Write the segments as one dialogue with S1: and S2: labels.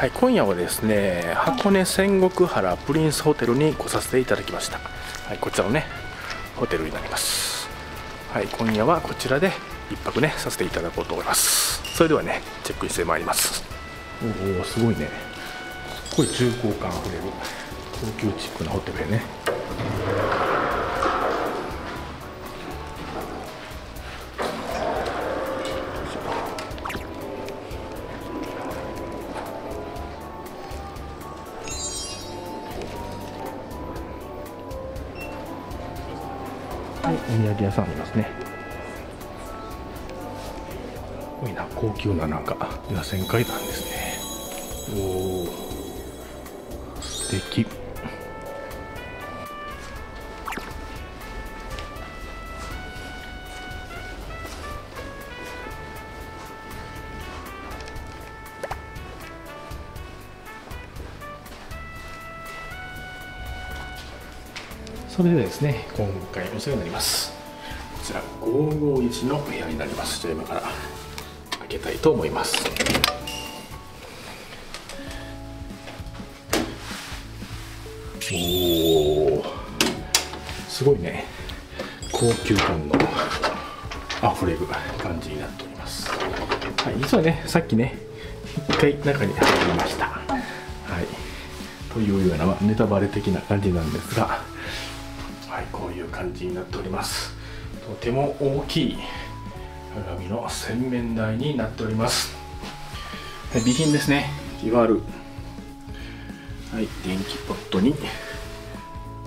S1: はい今夜はですね箱根仙石原プリンスホテルに来させていただきました。はいこちらのねホテルになります。はい今夜はこちらで一泊ねさせていただこうと思います。それではねチェックインしてまいります。おおすごいね。すごい重厚感あふれる高級チックなホテルでね。はい、お土産屋さんありますね。すごいな、高級ななんか螺旋階段ですね。おお、素敵。それではですね、今回お世話になります。こちら551の部屋になります。じゃあ今から開けたいと思います。おお、すごいね。高級感の溢れる感じになっております。はい、実はね、さっきね、一回中に入りました。はい、というようなまあネタバレ的な感じなんですが。はい、こういう感じになっております。とても大きい鏡の洗面台になっております。はい備品ですね。ティファール。はい、電気ポットに、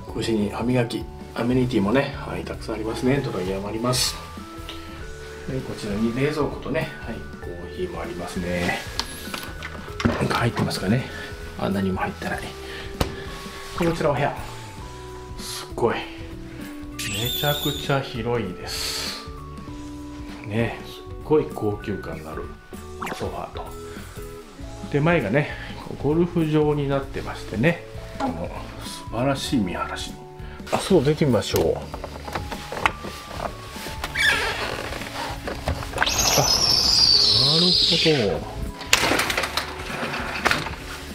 S1: 腰に歯磨き、アメニティもね、はい、たくさんありますね。ドライヤーもあります。はい、こちらに冷蔵庫とね、はい、コーヒーもありますね。なんか入ってますかね。あ、何も入ってない。こちらお部屋。すっごいめちゃくちゃ広いです。ねすっごい高級感のあるソファーと。で前がねゴルフ場になってましてねこの素晴らしい見晴らしに。あそう出てみましょう。あなるほど。よ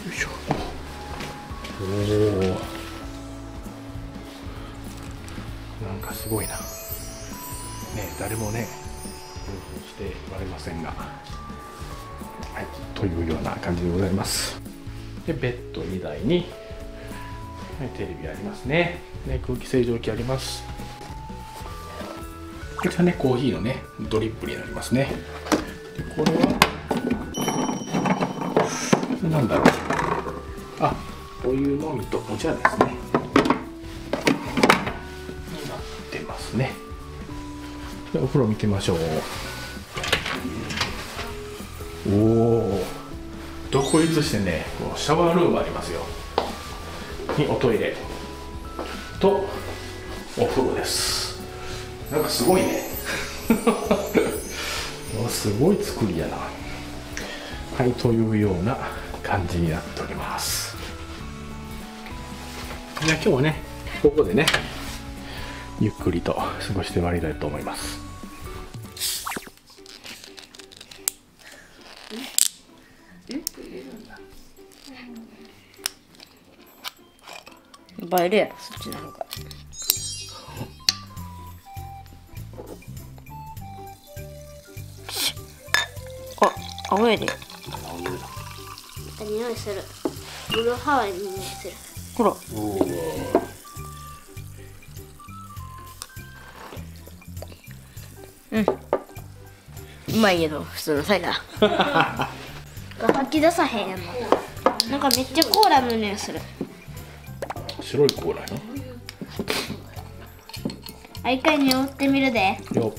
S1: いしょ。おおなんかすごいな。ね誰もね、工夫しておられませんが。はい、というような感じでございます。で、ベッド2台に、はい、テレビありますね。ね空気清浄機あります。こちらね、コーヒーのね、ドリップになりますね。で、これは、なんだろう。あ、お湯のみとお茶ですね。ますねでお風呂見てみましょう。おお独立してねこうシャワールームありますよ。におトイレ。とお風呂です。なんかすごいね。すごい作りやな。はいというような感じになっております。じゃあ今日はねここでねゆっくりと過ごしてまいりたいと思います。
S2: 映え？るやろそっちの方があ青やで
S3: 匂いするブルーハワイの匂いする
S2: ほらうん。うまいけど普通のサイダー。
S3: 吐き出さへんやんのなんかめっちゃコーラの匂いする。
S1: 白いコーラ
S3: あ一回匂ってみるで。
S1: よ。よ。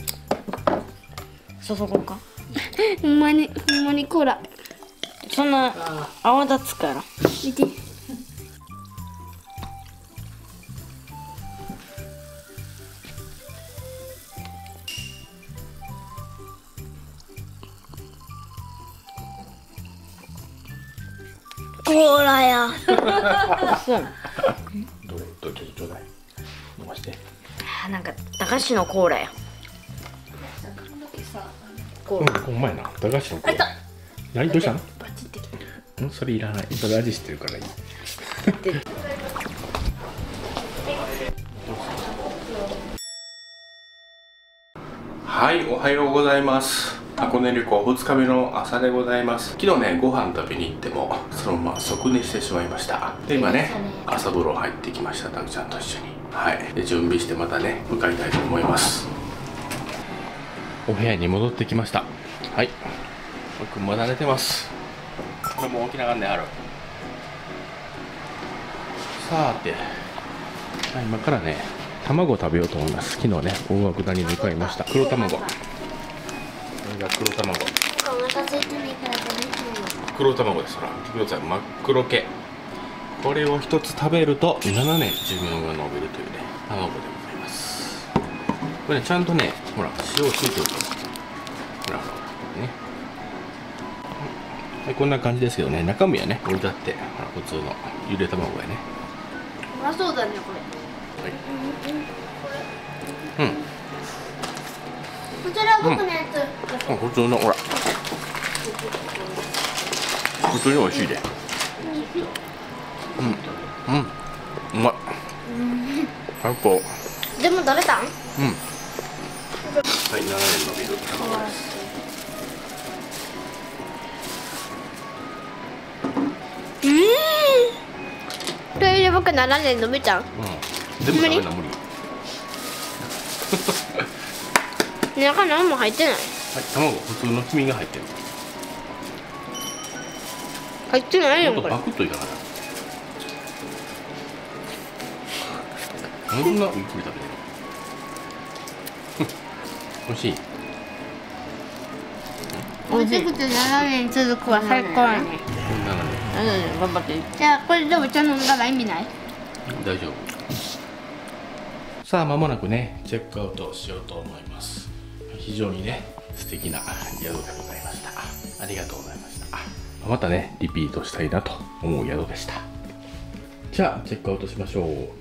S2: 注ごうか。
S3: ほんまにほんまにコーラ。
S2: そんな泡立つから。
S3: 見てコーラや
S1: どれ、どれ、ちょうだい。伸ばして。
S2: あなんか駄菓子のコーラや
S1: うん、ほんまやな。駄菓子のコーラ。何どうしたの。
S3: バチってきたう
S1: んそれいらないそれ味してるからいいはいおはようございます箱根旅行2日目の朝でございます。昨日ねご飯食べに行ってもそのまま即寝してしまいました。で今ね朝風呂入ってきましたたくちゃんと一緒に。はい。で準備してまたね向かいたいと思います。お部屋に戻ってきました。はい。僕まだ寝てます。これもう起きながらねある。さーて、はい、今からね卵を食べようと思います。昨日ね大涌谷に向かいました。黒卵が黒卵。
S3: お腹空いてないから食べて
S1: 黒卵です。ほら見てください。真っ黒系これを一つ食べると7年寿命が延びるというね卵でございます。これねちゃんとねほら塩をついておく。ほらほらね。はいこんな感じですけどね中身はね置いてあってほら普通のゆで卵やね。
S3: うまそうだねこれ。
S1: はい。うん
S3: こちら僕のやつ、
S1: あ普通のほら。普通に美味しいで。うん。うん。うまい。最高。うん
S3: でも食べたん？
S1: はい7年のビル卵です
S3: うんそれで僕7年飲めちゃう？
S1: うん。全部食べるの無理
S3: 中何も入ってない。
S1: はい卵普通の黄身が入ってる。
S3: 入ってないよこれ
S1: もっとバクッといかなそんなゆっくり食べてる？美味しい？
S3: 美味しくて7年続くは最高やね。
S1: こんなのね
S2: 7年頑張って
S3: じゃあこれでお茶飲んだら意味ない？
S1: 大丈夫。さあ間もなくねチェックアウトしようと思います非常にね素敵な宿でございました。ありがとうございました。またねリピートしたいなと思う宿でした。じゃあチェックアウトしましょう